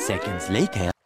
seconds later.